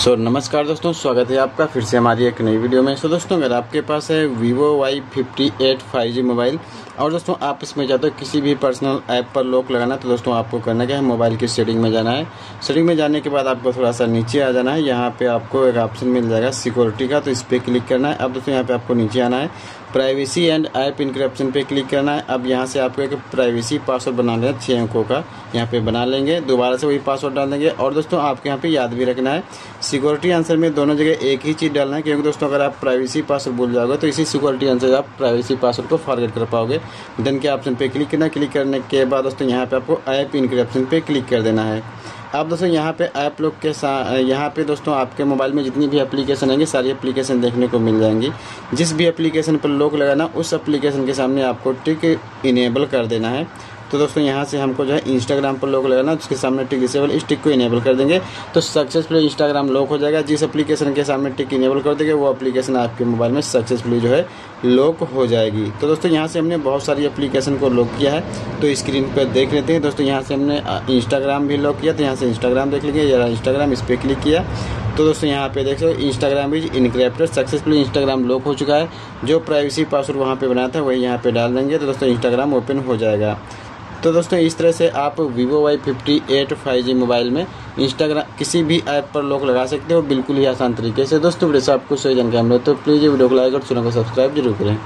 सो so, नमस्कार दोस्तों स्वागत है आपका। फिर से हमारी एक नई वीडियो में। सो so, दोस्तों अगर आपके पास है Vivo Y fifty eight five G mobile और दोस्तों आप इसमें चाहते हो किसी भी पर्सनल ऐप पर लॉक लगाना तो दोस्तों आपको करना क्या है? मोबाइल की सेटिंग में जाना है। सेटिंग में जाने के बाद आपको थोड़ा सा नीचे आ जाना है। यहाँ पे आपको एक ऑप्शन मिल जाएगा सिक्योरिटी का तो इस पर क्लिक करना है। अब दोस्तों यहाँ पे आपको नीचे आना है। प्राइवेसी एंड ऐप इंक्रिप्शन पे क्लिक करना है। अब यहाँ से आपको एक प्राइवेसी पासवर्ड बना लेना छः अंकों का। यहाँ पे बना लेंगे। दोबारा से वही पासवर्ड डाल देंगे। और दोस्तों आपको यहाँ पे याद भी रखना है। सिक्योरिटी आंसर में दोनों जगह एक ही चीज़ डालना है, क्योंकि दोस्तों, अगर आप प्राइवेसी पासवर्ड भूल जाओगे तो इसी सिक्योरिटी आंसर आप प्राइवेसी पासवर्ड को फॉरगेट कर पाओगे। देन के ऑप्शन पे क्लिक करना क्लिक करने के बाद दोस्तों, यहाँ पे आपको ऐप इंक्रिप्शन पे क्लिक कर देना है। अब दोस्तों, यहाँ पे ऐप लोग के साथ यहाँ पे दोस्तों, आपके मोबाइल में जितनी भी एप्लीकेशन आएँगी, सारी एप्लीकेशन देखने को मिल जाएँगी। जिस भी एप्लीकेशन पर लॉक लगाना, उस एप्लीकेशन के सामने आपको टिक इनेबल कर देना है। तो दोस्तों, यहाँ से हमको जो है इंस्टाग्राम पर लॉक लगाना, उसके सामने टिक डिसेबल इस टिक को इनेबल कर देंगे। तो सक्सेसफुली इंस्टाग्राम लॉक हो जाएगा। जिस एप्लीकेशन के सामने टिक इनेबल कर देंगे, वो एप्लीकेशन आपके मोबाइल में सक्सेसफुली जो है लॉक हो जाएगी। तो दोस्तों, यहाँ से हमने बहुत सारी एप्लीकेशन को लॉक किया है। तो स्क्रीन पर देख लेते हैं। दोस्तों, यहाँ से हमने इंस्टाग्राम भी लॉक किया। तो यहाँ से इंस्टाग्राम देख लीजिए या इंस्टाग्राम इस पर क्लिक किया। तो दोस्तों, यहाँ पे देख सकते हो इंस्टाग्राम भी इनक्रिप्टेड सक्सेसफुली इंस्टाग्राम लॉक हो चुका है। जो प्राइवेसी पासवर्ड वहाँ पे बनाया था, वही यहाँ पे डाल देंगे। तो दोस्तों इंस्टाग्राम ओपन हो जाएगा। तो दोस्तों, इस तरह से आप Vivo Y fifty eight five G mobile में इंस्टाग्राम किसी भी ऐप पर लोग लगा सकते हो बिल्कुल ही आसान तरीके से। दोस्तों, वीडियो से आपको सही जानकारी मिले तो प्लीज़ वीडियो को लाइक और चैनल को सब्सक्राइब ज़रूर करें।